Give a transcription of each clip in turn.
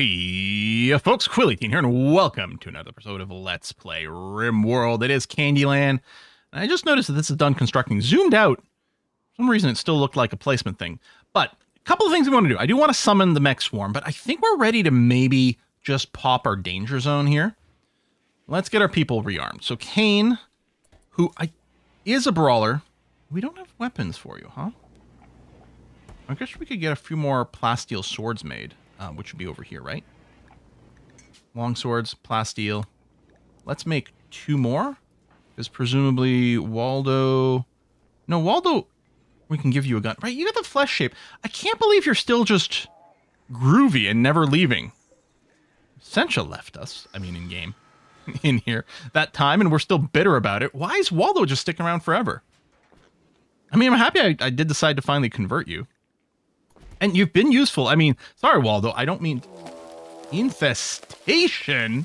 Hey, folks, Quilly here, and welcome to another episode of Let's Play RimWorld. It is Candyland. And I just noticed that this is done constructing. Zoomed out, for some reason it still looked like a placement thing. But a couple of things we want to do. I do want to summon the mech swarm, but I think we're ready to maybe just pop our danger zone here. Let's get our people rearmed. So Kane, who I, is a brawler. We don't have weapons for you, huh? I guess we could get a few more plasteel swords made uh, which would be over here, right? Long swords, plasteel. Let's make two more, because presumably Waldo... No, Waldo, we can give you a gun. Right, you got the flesh shape. I can't believe you're still just groovy and never leaving. Sencha left us, I mean, in-game, in here, that time, and we're still bitter about it. Why is Waldo just sticking around forever? I mean, I'm happy I, I did decide to finally convert you. And you've been useful. I mean, sorry, Waldo. I don't mean infestation.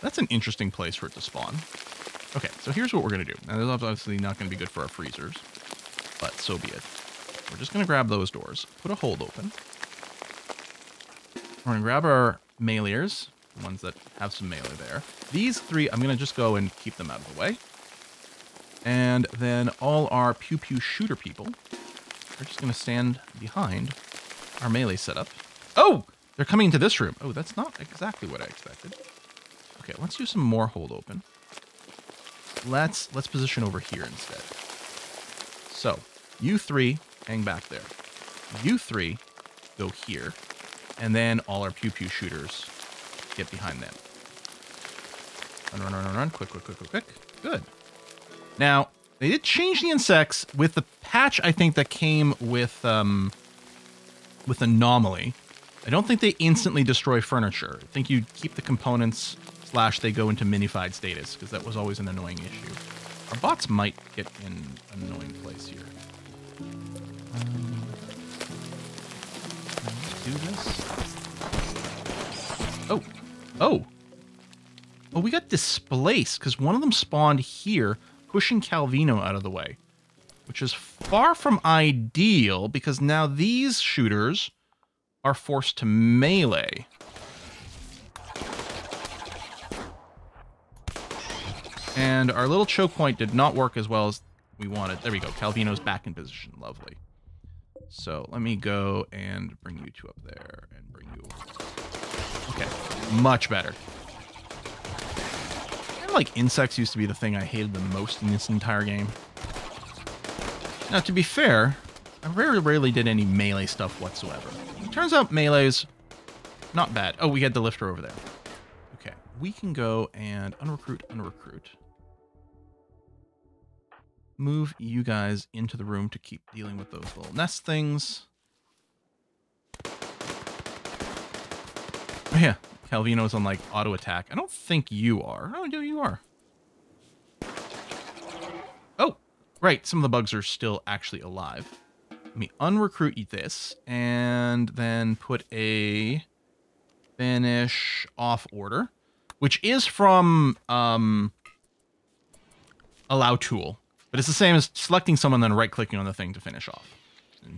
That's an interesting place for it to spawn. Okay, so here's what we're going to do. Now, this is obviously not going to be good for our freezers, but so be it. We're just going to grab those doors, put a hold open. We're going to grab our meleers, the ones that have some melee there. These three, I'm going to just go and keep them out of the way. And then all our pew-pew shooter people we're just going to stand behind our melee setup. Oh! They're coming into this room. Oh, that's not exactly what I expected. Okay, let's do some more hold open. Let's let's position over here instead. So, you three hang back there. You three go here. And then all our pew-pew shooters get behind them. Run, run, run, run, run. Quick, quick, quick, quick, quick. Good. Now, they did change the insects with the patch, I think, that came with um, with Anomaly. I don't think they instantly destroy furniture. I think you keep the components slash they go into minified status because that was always an annoying issue. Our bots might get in an annoying place here. Um, do this. Oh, oh, oh! We got displaced because one of them spawned here pushing Calvino out of the way, which is far from ideal because now these shooters are forced to melee. And our little choke point did not work as well as we wanted. There we go. Calvino's back in position. Lovely. So let me go and bring you two up there and bring you... Okay. Much better like insects used to be the thing I hated the most in this entire game. Now, to be fair, I very rarely did any melee stuff whatsoever. Turns out melee's not bad. Oh, we had the lifter over there. Okay, we can go and unrecruit, unrecruit. Move you guys into the room to keep dealing with those little nest things. Oh yeah, Calvino's on like auto attack. I don't think you are. Oh, no, you are. Oh, right. Some of the bugs are still actually alive. Let me unrecruit this and then put a finish off order, which is from um, allow tool, but it's the same as selecting someone then right clicking on the thing to finish off.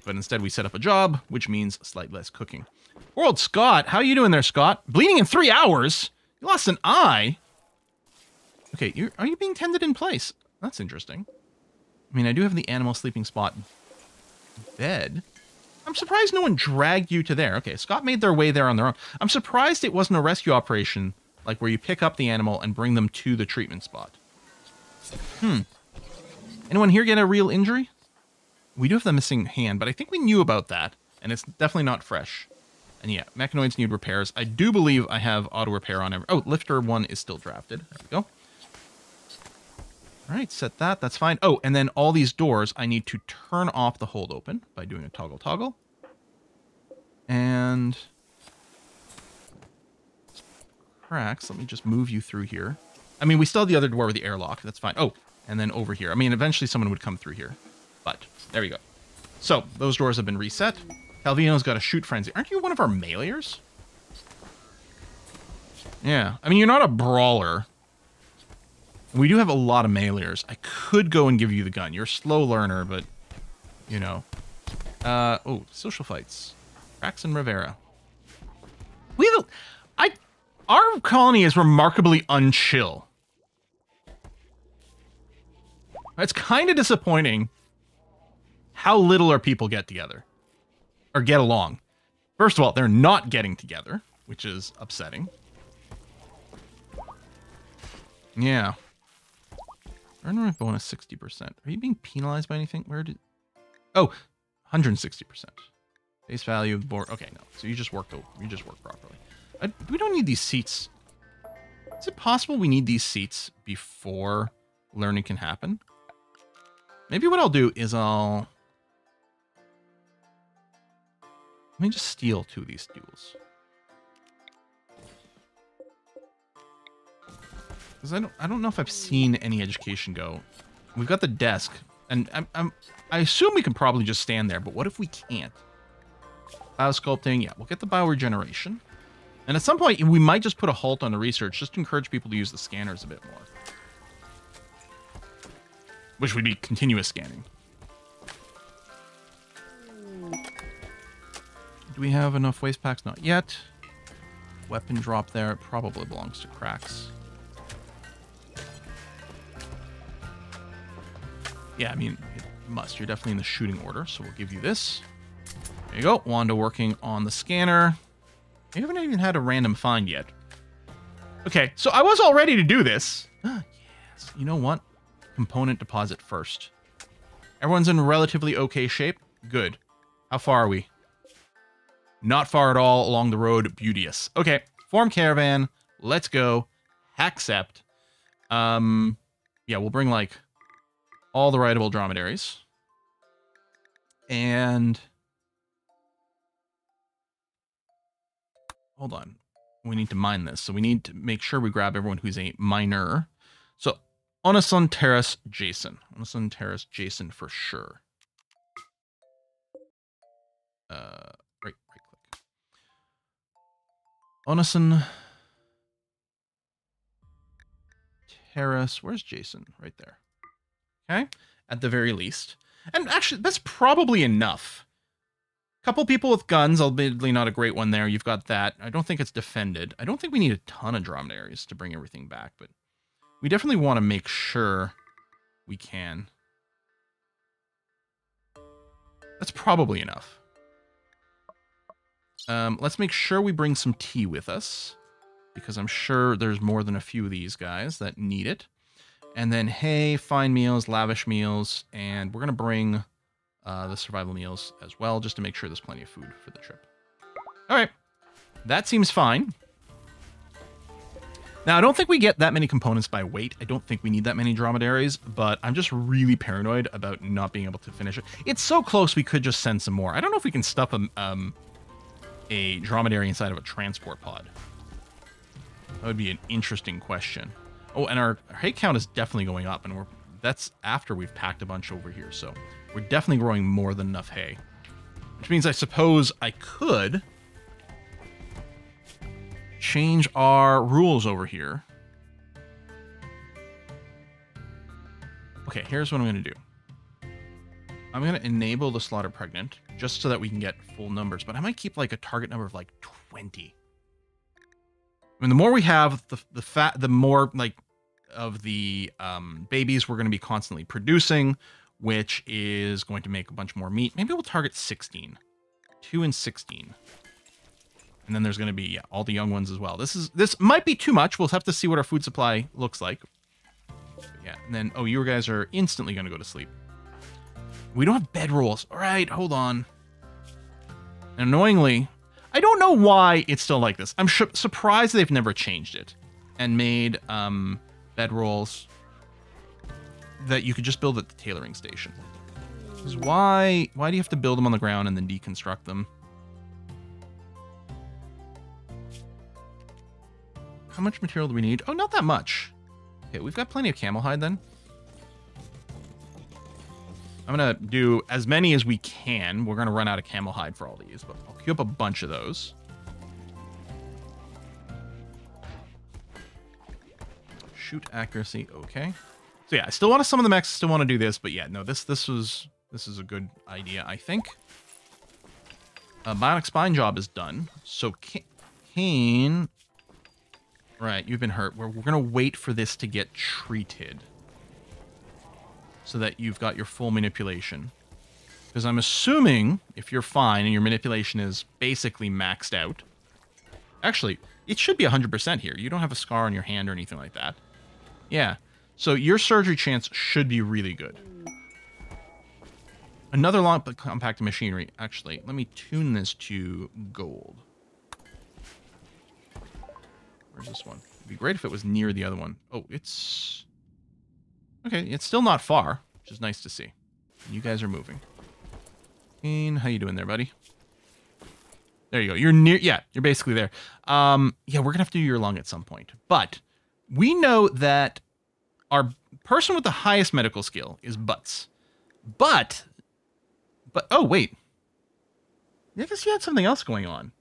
But instead we set up a job, which means slight less cooking. World Scott, how are you doing there, Scott? Bleeding in three hours? You lost an eye? Okay, you are you being tended in place? That's interesting. I mean, I do have the animal sleeping spot bed. I'm surprised no one dragged you to there. Okay, Scott made their way there on their own. I'm surprised it wasn't a rescue operation, like where you pick up the animal and bring them to the treatment spot. Hmm. Anyone here get a real injury? We do have the missing hand, but I think we knew about that, and it's definitely not fresh. And yeah, mechanoids need repairs. I do believe I have auto repair on every... Oh, lifter one is still drafted. There we go. All right, set that. That's fine. Oh, and then all these doors, I need to turn off the hold open by doing a toggle toggle. And... Cracks. Let me just move you through here. I mean, we still have the other door with the airlock. That's fine. Oh, and then over here. I mean, eventually someone would come through here. But there we go. So, those doors have been reset. Calvino's got a shoot frenzy. Aren't you one of our meleers? Yeah. I mean, you're not a brawler. We do have a lot of meleers. I could go and give you the gun. You're a slow learner, but, you know. Uh, oh, social fights. Rax and Rivera. We have a, Our colony is remarkably unchill. It's kind of disappointing how little our people get together or get along. First of all, they're not getting together, which is upsetting. Yeah. Earn bonus 60%. Are you being penalized by anything? Where did... Oh, 160%. Base value of board. Okay, no. So you just worked. You just work properly. I, we don't need these seats. Is it possible we need these seats before learning can happen? Maybe what I'll do is I'll... Let me just steal two of these duels. Because I don't, I don't know if I've seen any education go. We've got the desk, and I'm, I'm, I assume we can probably just stand there, but what if we can't? Biosculpting, yeah, we'll get the bioregeneration. And at some point, we might just put a halt on the research just to encourage people to use the scanners a bit more. Which would be continuous scanning. Do we have enough waste packs? Not yet. Weapon drop there. It probably belongs to cracks. Yeah, I mean, it must. You're definitely in the shooting order, so we'll give you this. There you go. Wanda working on the scanner. We haven't even had a random find yet. Okay, so I was all ready to do this. yes. You know what? Component deposit first. Everyone's in relatively okay shape. Good. How far are we? Not far at all along the road. Beauteous. Okay. Form caravan. Let's go. Accept. Um, yeah, we'll bring like all the rideable dromedaries. And hold on. We need to mine this. So we need to make sure we grab everyone who's a miner. So Onasun Terrace Jason. Onasun Terrace Jason for sure. Uh, right, right click. Onasun Terrace. Where's Jason? Right there. Okay, at the very least. And actually, that's probably enough. A couple people with guns, admittedly not a great one there. You've got that. I don't think it's defended. I don't think we need a ton of dromedaries to bring everything back, but we definitely want to make sure we can. That's probably enough. Um, let's make sure we bring some tea with us, because I'm sure there's more than a few of these guys that need it. And then hay, fine meals, lavish meals, and we're going to bring uh, the survival meals as well, just to make sure there's plenty of food for the trip. All right, that seems fine. Now, I don't think we get that many components by weight. I don't think we need that many dromedaries, but I'm just really paranoid about not being able to finish it. It's so close we could just send some more. I don't know if we can stuff a, um, a dromedary inside of a transport pod. That would be an interesting question. Oh, and our, hay count is definitely going up, and we're that's after we've packed a bunch over here, so we're definitely growing more than enough hay. Which means I suppose I could change our rules over here. Okay, here's what I'm going to do. I'm going to enable the slaughter pregnant just so that we can get full numbers, but I might keep like a target number of like 20. I mean, the more we have, the the fat, the more like of the um, babies we're going to be constantly producing, which is going to make a bunch more meat. Maybe we'll target 16, two and 16, and then there's going to be yeah, all the young ones as well. This is this might be too much. We'll have to see what our food supply looks like. But yeah, and then oh, you guys are instantly going to go to sleep. We don't have bed rolls. All right, hold on. And annoyingly, I don't know why it's still like this. I'm surprised they've never changed it and made um, bed rolls that you could just build at the tailoring station. Why, why do you have to build them on the ground and then deconstruct them? How much material do we need? Oh, not that much. Okay, we've got plenty of camel hide then. I'm going to do as many as we can. We're going to run out of camel hide for all these, but I'll queue up a bunch of those. Shoot accuracy, okay. So yeah, I still want to summon the mechs, still want to do this, but yeah, no, this this was this is a good idea, I think. Uh, Bionic Spine job is done. So Kane Right, you've been hurt. We're, we're going to wait for this to get treated. So that you've got your full manipulation. Because I'm assuming, if you're fine and your manipulation is basically maxed out... Actually, it should be 100% here. You don't have a scar on your hand or anything like that. Yeah. So your surgery chance should be really good. Another long but compact machinery. Actually, let me tune this to gold. Where's this one? It'd be great if it was near the other one. Oh, it's... Okay, it's still not far, which is nice to see. You guys are moving. Kane, how you doing there, buddy? There you go. You're near. Yeah, you're basically there. Um, yeah, we're gonna have to do your lung at some point. But we know that our person with the highest medical skill is Butts. But, but oh wait, I guess you had something else going on.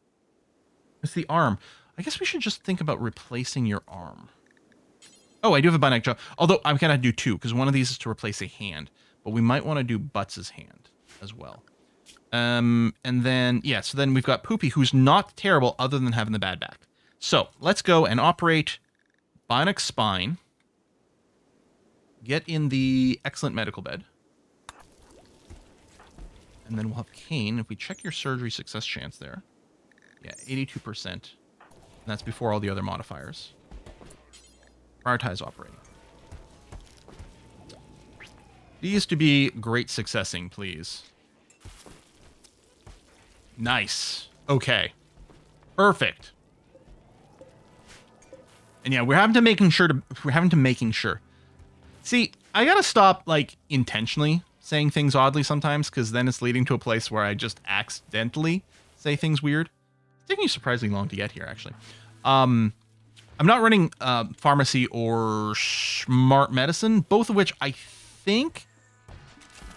It's the arm. I guess we should just think about replacing your arm. Oh, I do have a bionic jaw. Although I'm gonna do two because one of these is to replace a hand, but we might want to do Butts's hand as well. Um, and then, yeah, so then we've got Poopy, who's not terrible other than having the bad back. So let's go and operate Bionic Spine. Get in the excellent medical bed. And then we'll have Kane. If we check your surgery success chance there. Yeah, 82%. And that's before all the other modifiers. Prioritize operating. These to be great successing, please. Nice. Okay. Perfect. And yeah, we're having to making sure to we're having to making sure. See, I gotta stop like intentionally saying things oddly sometimes because then it's leading to a place where I just accidentally say things weird. It's taking you surprisingly long to get here, actually. Um, I'm not running uh, pharmacy or smart medicine, both of which I think.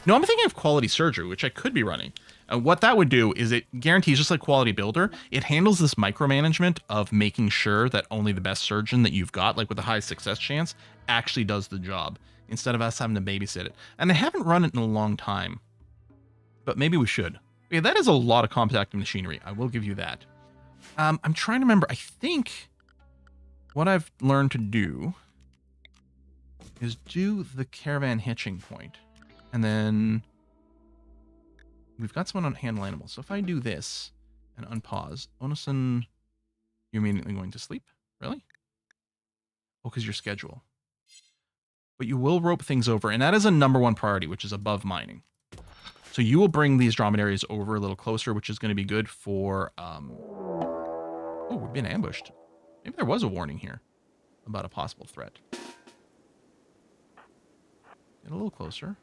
No, I'm thinking of quality surgery, which I could be running. And uh, what that would do is it guarantees, just like Quality Builder, it handles this micromanagement of making sure that only the best surgeon that you've got, like with the highest success chance, actually does the job instead of us having to babysit it. And I haven't run it in a long time, but maybe we should. Yeah, that is a lot of compact machinery. I will give you that. Um, I'm trying to remember. I think what I've learned to do is do the caravan hitching point, and then we've got someone on handle animals. So if I do this and unpause, Onason, you're immediately going to sleep? Really? Oh, because your schedule. But you will rope things over, and that is a number one priority, which is above mining. So you will bring these dromedaries over a little closer, which is going to be good for... Um... Oh, we've been ambushed. Maybe there was a warning here about a possible threat. Get a little closer.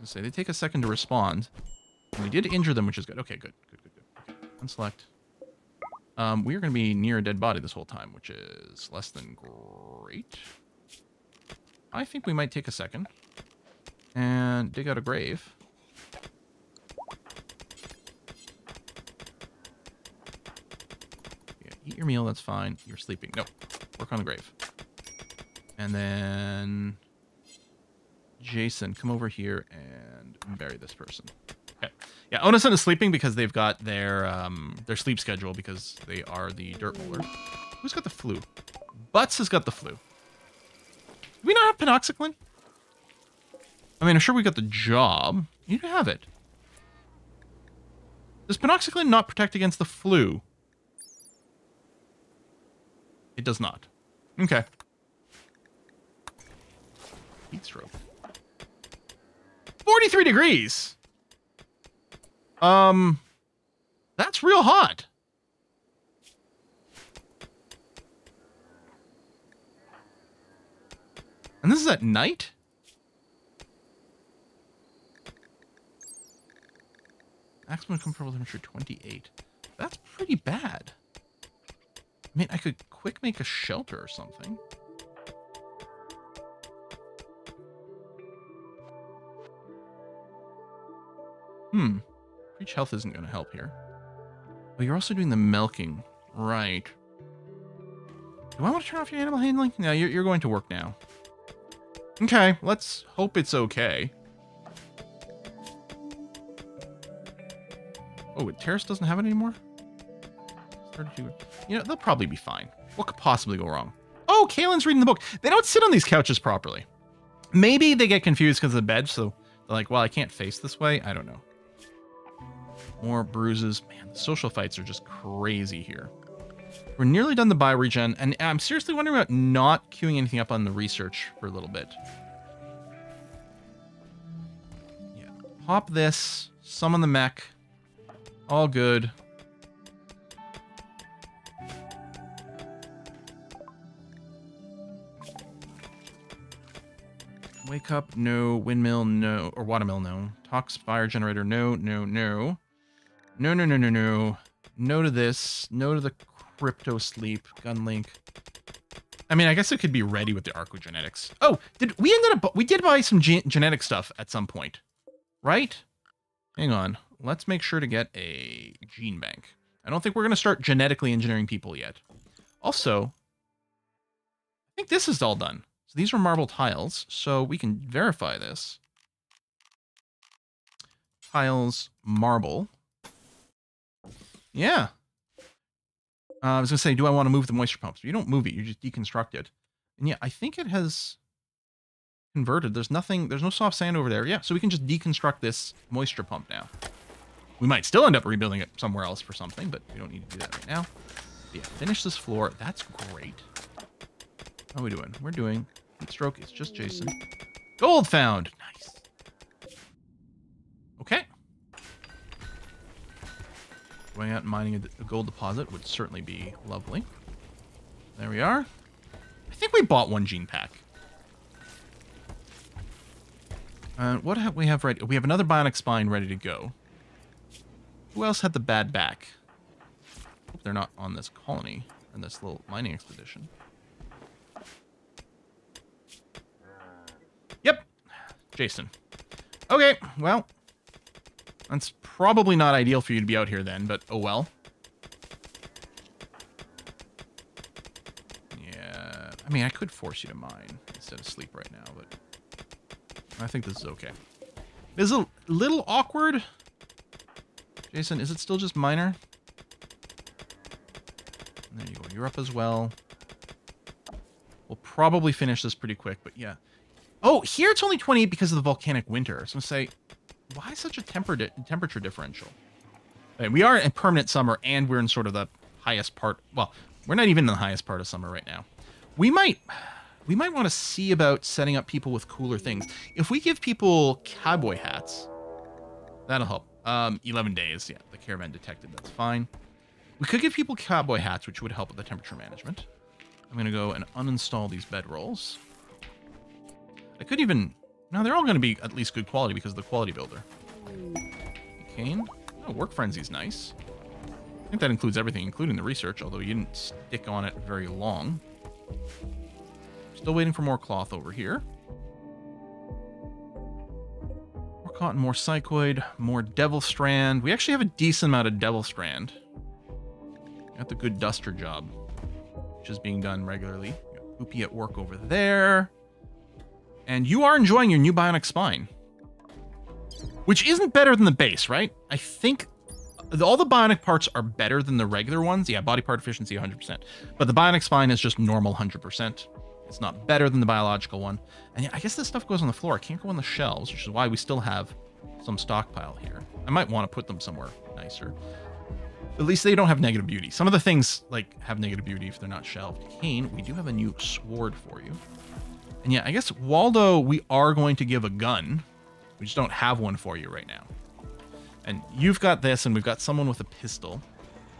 was gonna say they take a second to respond. And we did injure them, which is good. Okay, good, good, good, good. Okay. Unselect. Um, we are gonna be near a dead body this whole time, which is less than great. I think we might take a second and dig out a grave. Eat your meal, that's fine. You're sleeping. No, work on the grave. And then Jason, come over here and bury this person. Okay. Yeah, Onason is sleeping because they've got their um, their sleep schedule because they are the dirt molar. Who's got the flu? Butts has got the flu. Do we not have penoxycyline? I mean, I'm sure we got the job. You have it. Does penoxycyline not protect against the flu? It does not. Okay. Heat stroke. 43 degrees. Um, that's real hot. And this is at night? Maximum comfortable temperature 28. That's pretty bad. I mean, I could quick make a shelter or something. Hmm. Breach health isn't going to help here. But you're also doing the milking. Right. Do I want to turn off your animal handling? No, you're, you're going to work now. Okay, let's hope it's okay. Oh, Terrace doesn't have it anymore? 32. You know, they'll probably be fine. What could possibly go wrong? Oh, Kaylin's reading the book. They don't sit on these couches properly. Maybe they get confused because of the bed, so they're like, well, I can't face this way. I don't know. More bruises. Man, the social fights are just crazy here. We're nearly done the bioregen, and I'm seriously wondering about not queuing anything up on the research for a little bit. Yeah. Pop this, summon the mech. All good. Wake up, no. Windmill, no. Or watermill, no. Toxifier generator, no, no, no. No, no, no, no, no. No to this. No to the crypto sleep. Gun link. I mean, I guess it could be ready with the archogenetics. Oh, did we ended up we did buy some ge genetic stuff at some point, right? Hang on. Let's make sure to get a gene bank. I don't think we're going to start genetically engineering people yet. Also, I think this is all done. So these are marble tiles, so we can verify this. Tiles, marble. Yeah. Uh, I was going to say, do I want to move the moisture pumps? You don't move it, you just deconstruct it. And yeah, I think it has converted. There's nothing, there's no soft sand over there. Yeah, so we can just deconstruct this moisture pump now. We might still end up rebuilding it somewhere else for something, but we don't need to do that right now. But yeah, finish this floor. That's great. How are we doing? We're doing stroke. It's just Jason. Gold found. Nice. Okay. Going out and mining a, a gold deposit would certainly be lovely. There we are. I think we bought one gene pack. Uh, what have we have ready? We have another bionic spine ready to go. Who else had the bad back? Hope they're not on this colony and this little mining expedition. Yep, Jason. Okay, well, that's probably not ideal for you to be out here then, but oh well. Yeah, I mean, I could force you to mine instead of sleep right now, but I think this is okay. This is a little awkward. Jason, is it still just minor? There you go. You're up as well. We'll probably finish this pretty quick, but yeah. Oh, here it's only 28 because of the volcanic winter. So I'm say, why such a temper di temperature differential? We are in permanent summer, and we're in sort of the highest part. Well, we're not even in the highest part of summer right now. We might, we might want to see about setting up people with cooler things. If we give people cowboy hats, that'll help. Um, 11 days. Yeah, the caravan detected. That's fine. We could give people cowboy hats, which would help with the temperature management. I'm going to go and uninstall these bedrolls. I could even no, they're all going to be at least good quality because of the quality builder. Kane. Oh, work frenzy's nice. I think that includes everything, including the research, although you didn't stick on it very long. Still waiting for more cloth over here. More cotton, more psychoid, more devilstrand. We actually have a decent amount of devilstrand. Got the good duster job, which is being done regularly. Got at work over there. And you are enjoying your new bionic spine. Which isn't better than the base, right? I think all the bionic parts are better than the regular ones. Yeah, body part efficiency 100%. But the bionic spine is just normal 100%. It's not better than the biological one. And yeah, I guess this stuff goes on the floor. I can't go on the shelves, which is why we still have some stockpile here. I might want to put them somewhere nicer. At least they don't have negative beauty. Some of the things like have negative beauty if they're not shelved. Kane, we do have a new sword for you. And yeah, I guess Waldo, we are going to give a gun. We just don't have one for you right now. And you've got this, and we've got someone with a pistol.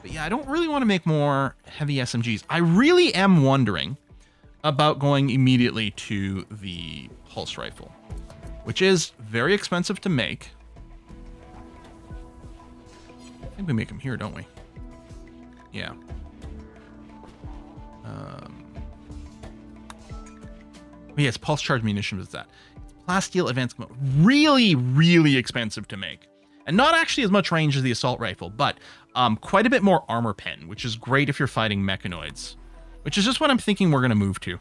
But yeah, I don't really want to make more heavy SMGs. I really am wondering about going immediately to the pulse rifle, which is very expensive to make. I think we make them here, don't we? Yeah. Um, but yes, pulse charge munitions is that. It's plasteel advanced really, really expensive to make. And not actually as much range as the assault rifle, but um, quite a bit more armor pen, which is great if you're fighting mechanoids. Which is just what I'm thinking we're going to move to.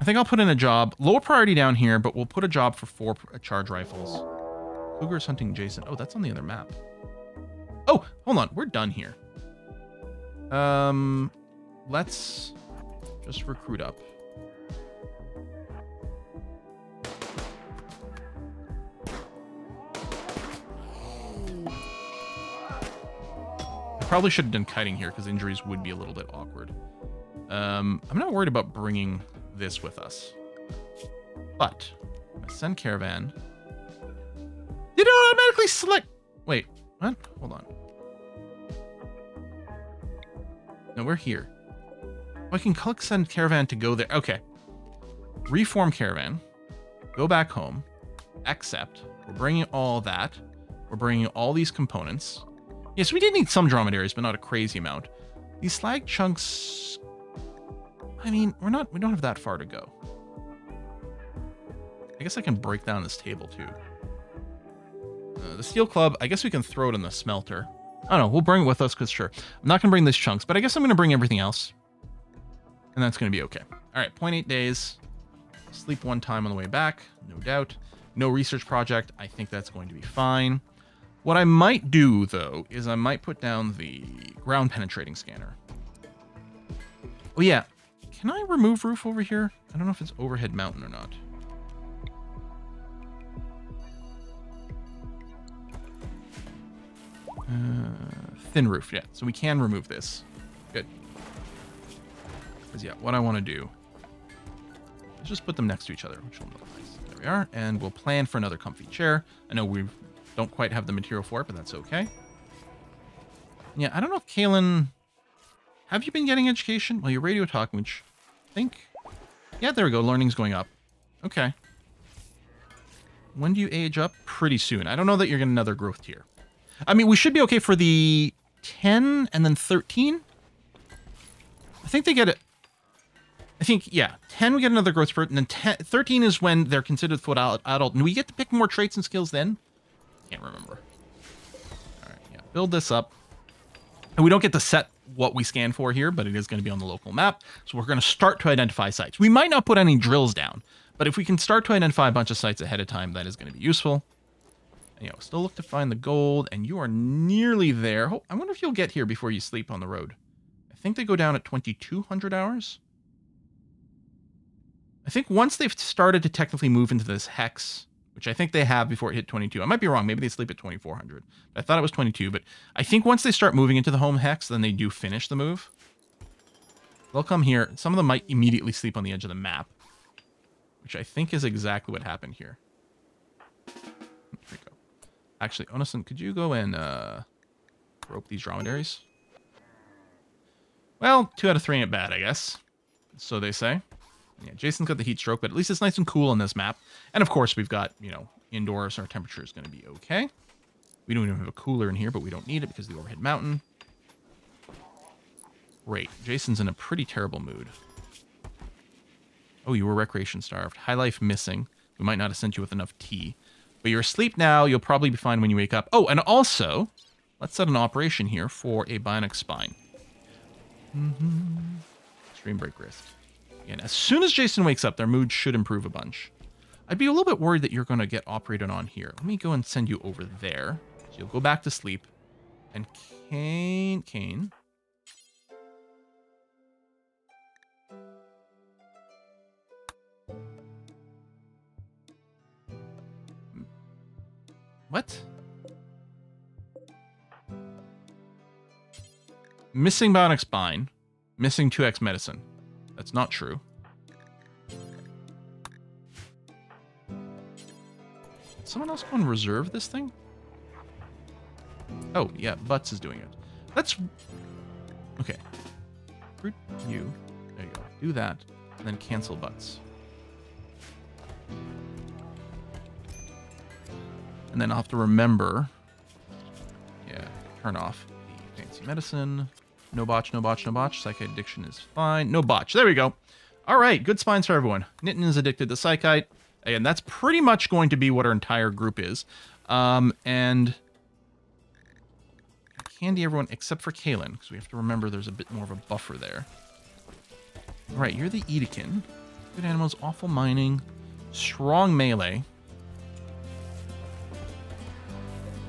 I think I'll put in a job, lower priority down here, but we'll put a job for four charge rifles. Cougar's hunting Jason. Oh, that's on the other map. Oh, hold on. We're done here. Um, let's just recruit up. I probably should have done kiting here because injuries would be a little bit awkward. Um, I'm not worried about bringing this with us. But, send caravan. Did it automatically select? Wait, what? Hold on. No, we're here. I can click send caravan to go there. Okay. Reform caravan. Go back home. Accept. We're bringing all that. We're bringing all these components. Yes, we did need some dromedaries, but not a crazy amount. These slag chunks... I mean, we're not... We don't have that far to go. I guess I can break down this table, too. Uh, the steel club, I guess we can throw it in the smelter. I don't know, we'll bring it with us, because sure. I'm not going to bring these chunks, but I guess I'm going to bring everything else. And that's going to be okay. All right, 0.8 days. Sleep one time on the way back, no doubt. No research project. I think that's going to be fine. What I might do, though, is I might put down the ground penetrating scanner. Oh, yeah. Can I remove roof over here? I don't know if it's overhead mountain or not. Uh, thin roof, yeah. So we can remove this. Because, yeah, what I want to do is just put them next to each other, which will look nice. There we are. And we'll plan for another comfy chair. I know we don't quite have the material for it, but that's okay. Yeah, I don't know if Kaylin... Have you been getting education? Well, you're radio talking, which I think... Yeah, there we go. Learning's going up. Okay. When do you age up? Pretty soon. I don't know that you're getting another growth tier. I mean, we should be okay for the 10 and then 13. I think they get it. I think, yeah, 10 we get another growth spurt, and then 10, 13 is when they're considered full adult. And we get to pick more traits and skills then? Can't remember. All right, yeah, build this up. And we don't get to set what we scan for here, but it is going to be on the local map. So we're going to start to identify sites. We might not put any drills down, but if we can start to identify a bunch of sites ahead of time, that is going to be useful. And, you know, still look to find the gold, and you are nearly there. Oh, I wonder if you'll get here before you sleep on the road. I think they go down at 2,200 hours. I think once they've started to technically move into this hex, which I think they have before it hit 22. I might be wrong. Maybe they sleep at 2400. I thought it was 22, but I think once they start moving into the home hex, then they do finish the move. They'll come here. Some of them might immediately sleep on the edge of the map, which I think is exactly what happened here. Here we go. Actually, Onason, could you go and uh, rope these dromedaries? Well, two out of three ain't bad, I guess. So they say. Yeah, Jason's got the heat stroke, but at least it's nice and cool on this map. And of course, we've got, you know, indoors, our temperature is going to be okay. We don't even have a cooler in here, but we don't need it because of the overhead mountain. Great. Jason's in a pretty terrible mood. Oh, you were recreation starved. High life missing. We might not have sent you with enough tea. But you're asleep now. You'll probably be fine when you wake up. Oh, and also, let's set an operation here for a bionic spine. Mm -hmm. Extreme break risk. And as soon as Jason wakes up, their mood should improve a bunch. I'd be a little bit worried that you're going to get operated on here. Let me go and send you over there. So you'll go back to sleep. And Kane, Kane. What? Missing bionic spine. Missing 2x medicine. That's not true. Did Someone else go and reserve this thing? Oh, yeah, Butts is doing it. That's... Okay. Fruit you. There you go. Do that, and then cancel Butts. And then I'll have to remember... Yeah, turn off the fancy medicine. No botch, no botch, no botch. Psychite addiction is fine. No botch. There we go. All right, good spines for everyone. Nitin is addicted to Psychite. And that's pretty much going to be what our entire group is. Um, and candy everyone except for Kaylin, because we have to remember there's a bit more of a buffer there. All right, you're the Yttakin. Good animals, awful mining, strong melee.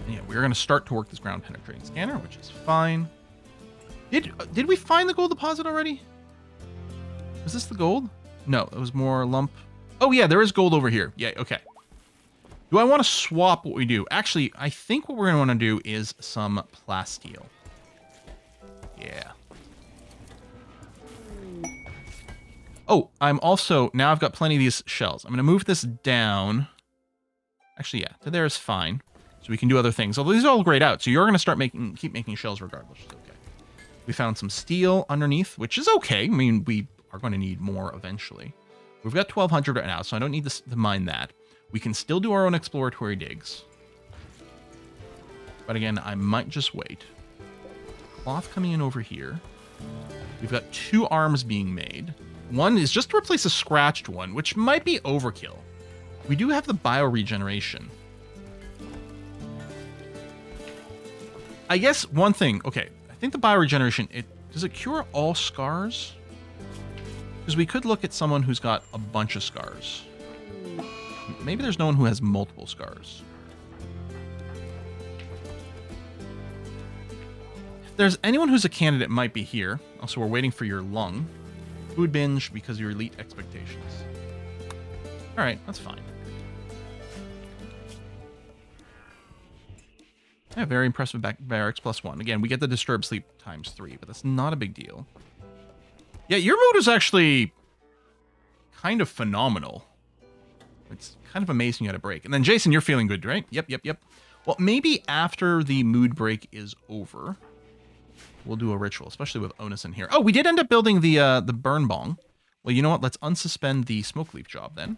Yeah, we're going to start to work this ground penetrating scanner, which is fine. Did did we find the gold deposit already? Was this the gold? No, it was more lump. Oh yeah, there is gold over here. Yeah, okay. Do I want to swap what we do? Actually, I think what we're going to want to do is some plasteel. Yeah. Oh, I'm also, now I've got plenty of these shells. I'm going to move this down. Actually, yeah, there is fine. So we can do other things. Although these are all grayed out, so you're going to start making, keep making shells regardless. Okay. We found some steel underneath, which is okay. I mean, we are going to need more eventually. We've got 1,200 right now, so I don't need to mine that. We can still do our own exploratory digs. But again, I might just wait. Cloth coming in over here. We've got two arms being made. One is just to replace a scratched one, which might be overkill. We do have the bioregeneration. I guess one thing, okay, think the bioregeneration, it does it cure all scars? Because we could look at someone who's got a bunch of scars. Maybe there's no one who has multiple scars. If there's anyone who's a candidate, might be here. Also, we're waiting for your lung. Food binge because your elite expectations. All right, that's fine. Yeah, very impressive back barracks plus one. Again, we get the disturbed sleep times three, but that's not a big deal. Yeah, your mood is actually kind of phenomenal. It's kind of amazing you had a break. And then Jason, you're feeling good, right? Yep, yep, yep. Well, maybe after the mood break is over, we'll do a ritual, especially with Onus in here. Oh, we did end up building the uh, the burn bong. Well, you know what? Let's unsuspend the smoke leaf job then.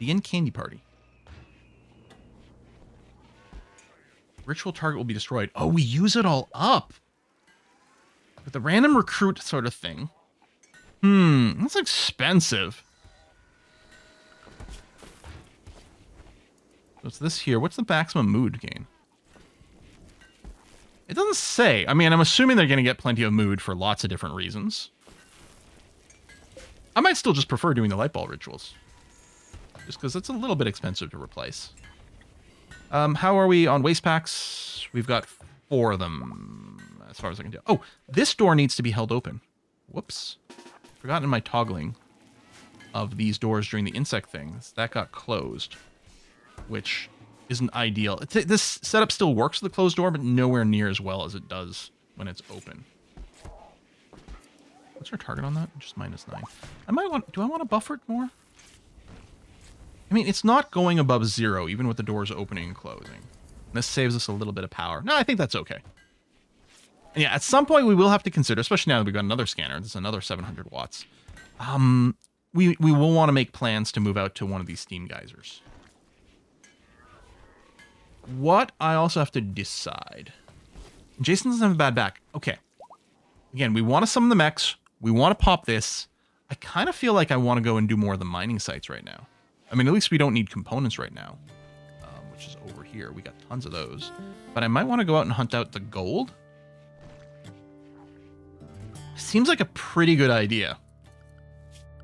Begin candy party. Ritual target will be destroyed. Oh, we use it all up. With the random recruit sort of thing. Hmm, that's expensive. What's this here? What's the maximum mood gain? It doesn't say. I mean, I'm assuming they're going to get plenty of mood for lots of different reasons. I might still just prefer doing the light ball rituals. Just because it's a little bit expensive to replace. Um, how are we on waste packs? We've got four of them, as far as I can tell. Oh, this door needs to be held open. Whoops. Forgotten my toggling of these doors during the insect things. That got closed, which isn't ideal. This setup still works with the closed door, but nowhere near as well as it does when it's open. What's our target on that? Just minus nine. I might want, do I want to buffer it more? I mean, it's not going above zero, even with the doors opening and closing. This saves us a little bit of power. No, I think that's okay. And yeah, at some point we will have to consider, especially now that we've got another scanner, this is another 700 watts. Um, we, we will want to make plans to move out to one of these steam geysers. What I also have to decide. Jason doesn't have a bad back. Okay. Again, we want to summon the mechs. We want to pop this. I kind of feel like I want to go and do more of the mining sites right now. I mean, at least we don't need components right now, um, which is over here. We got tons of those. But I might want to go out and hunt out the gold. Seems like a pretty good idea.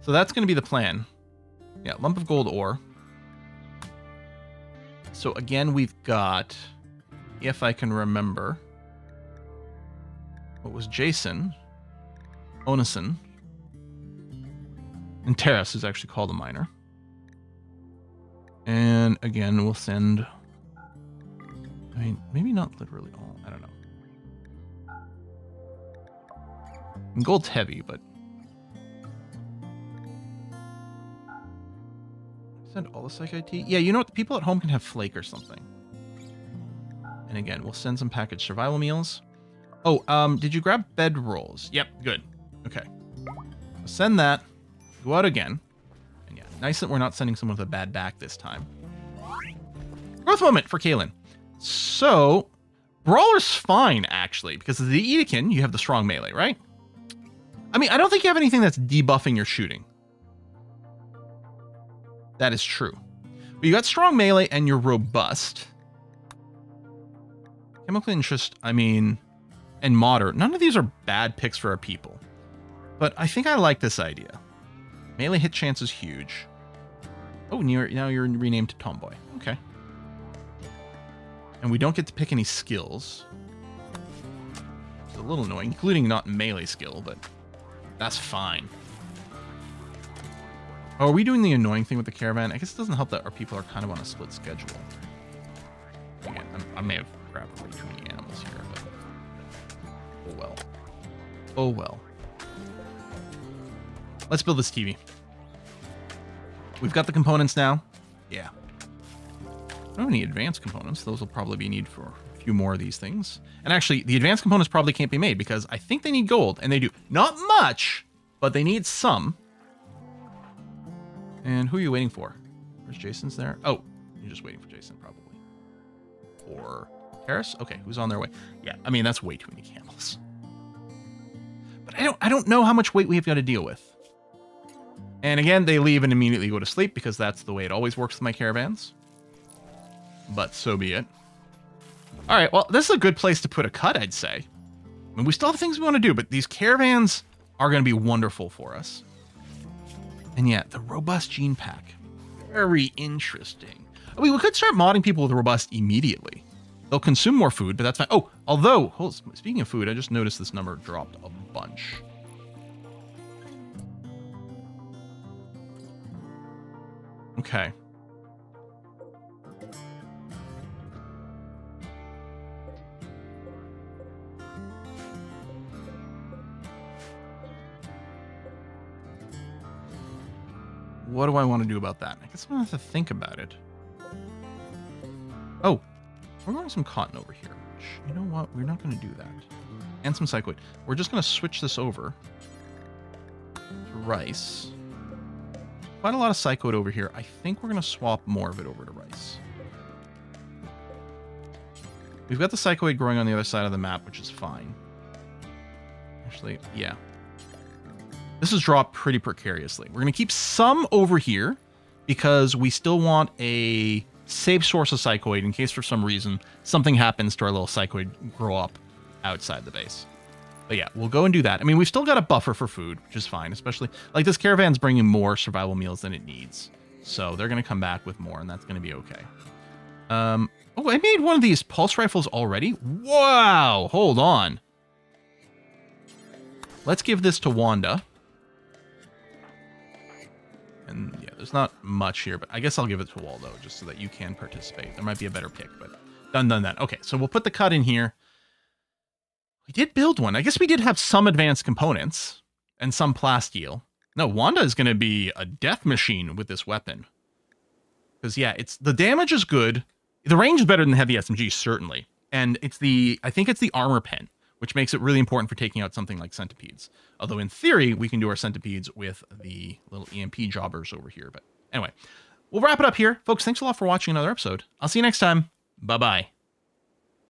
So that's going to be the plan. Yeah, lump of gold ore. So again, we've got, if I can remember, what was Jason, Onison, and Terrace is actually called a miner. And again, we'll send. I mean, maybe not literally all. I don't know. Gold's heavy, but. Send all the psychite? Yeah, you know what? The people at home can have flake or something. And again, we'll send some packaged survival meals. Oh, um, did you grab bed rolls? Yep, good. Okay. Send that. Go out again. Nice that we're not sending someone with a bad back this time. Growth moment for Kaylin. So, Brawler's fine, actually, because of the Yttakin, you have the strong melee, right? I mean, I don't think you have anything that's debuffing your shooting. That is true. But you got strong melee and you're robust. Chemical interest, I mean, and moderate. None of these are bad picks for our people. But I think I like this idea. Melee hit chance is huge. Oh, you're, now you're renamed to Tomboy. Okay. And we don't get to pick any skills. It's a little annoying, including not melee skill, but that's fine. Oh, are we doing the annoying thing with the caravan? I guess it doesn't help that our people are kind of on a split schedule. Again, i may have grabbed way too many animals here, but oh well. Oh well. Let's build this TV. We've got the components now. Yeah. I don't any advanced components. Those will probably be needed for a few more of these things. And actually, the advanced components probably can't be made because I think they need gold, and they do. Not much, but they need some. And who are you waiting for? Where's Jason's there? Oh, you're just waiting for Jason, probably. Or Harris? Okay, who's on their way? Yeah, I mean, that's way too many camels. But I don't, I don't know how much weight we have got to deal with. And again, they leave and immediately go to sleep because that's the way it always works with my caravans. But so be it. All right, well, this is a good place to put a cut, I'd say. I mean, we still have things we want to do, but these caravans are going to be wonderful for us. And yet, the robust gene pack. Very interesting. I mean, we could start modding people with robust immediately. They'll consume more food, but that's fine. Oh, although, speaking of food, I just noticed this number dropped a bunch. Okay. What do I want to do about that? I guess I'm going to have to think about it. Oh, we're growing some cotton over here. You know what? We're not going to do that. And some psychoid. We're just going to switch this over to rice. Quite a lot of psychoid over here. I think we're going to swap more of it over to rice. We've got the psychoid growing on the other side of the map, which is fine. Actually, yeah. This is dropped pretty precariously. We're going to keep some over here because we still want a safe source of psychoid in case for some reason something happens to our little psychoid grow up outside the base. But yeah, we'll go and do that. I mean, we've still got a buffer for food, which is fine, especially like this caravan's bringing more survival meals than it needs. So they're going to come back with more and that's going to be okay. Um, oh, I made one of these pulse rifles already. Wow. Hold on. Let's give this to Wanda. And yeah, there's not much here, but I guess I'll give it to Waldo just so that you can participate. There might be a better pick, but done, done that. Okay, so we'll put the cut in here. We did build one. I guess we did have some advanced components and some plasteel. No, Wanda is going to be a death machine with this weapon. Because, yeah, it's the damage is good. The range is better than the heavy SMG, certainly. And it's the, I think it's the armor pen which makes it really important for taking out something like centipedes. Although in theory, we can do our centipedes with the little EMP jobbers over here. But anyway, we'll wrap it up here. Folks, thanks a lot for watching another episode. I'll see you next time. Bye-bye.